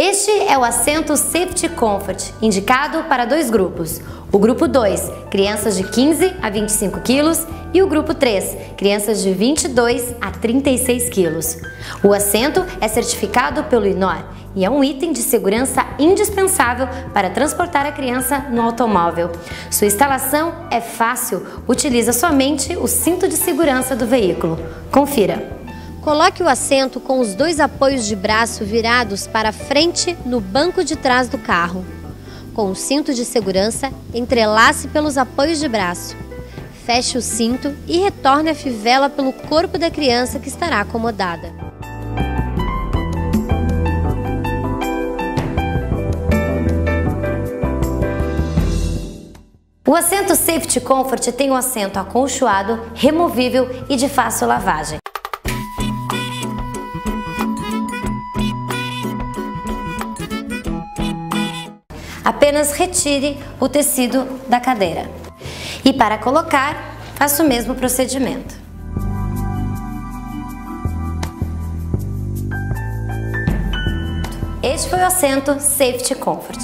Este é o assento Safety Comfort, indicado para dois grupos. O grupo 2, crianças de 15 a 25 quilos, e o grupo 3, crianças de 22 a 36 quilos. O assento é certificado pelo INOR e é um item de segurança indispensável para transportar a criança no automóvel. Sua instalação é fácil, utiliza somente o cinto de segurança do veículo. Confira. Coloque o assento com os dois apoios de braço virados para frente no banco de trás do carro. Com o cinto de segurança, entrelace pelos apoios de braço. Feche o cinto e retorne a fivela pelo corpo da criança que estará acomodada. O assento Safety Comfort tem um assento acolchoado, removível e de fácil lavagem. Apenas retire o tecido da cadeira. E para colocar, faça o mesmo procedimento. Este foi o assento Safety Comfort.